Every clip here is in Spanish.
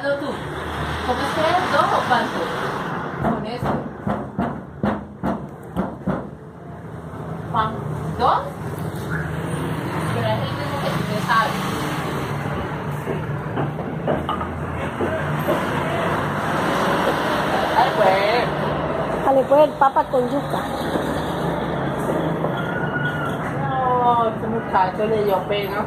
Hazlo tú. ¿Cómo es que es? ¿Dos o cuánto? Con eso. ¿dos? Pero es el mismo que tú sabes. Pues. Dale pues el papa con yuca. No, este muchacho le dio pena.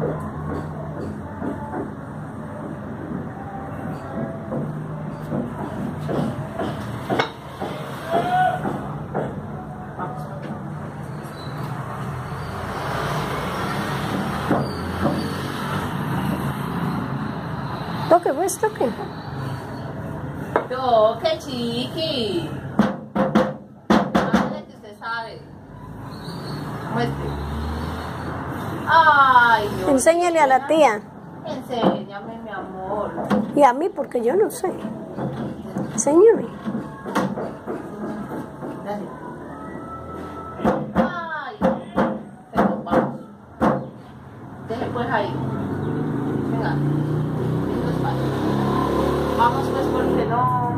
Look at where's looking. Yo, qué chiqui. Ah, que usted sabe. Muestre. Ay, Dios. Enséñale a la tía. Enséñame, mi amor. Y a mí porque yo no sé. Enséñame. Ay, vamos. Ahí. Venga. Vamos pues porque no.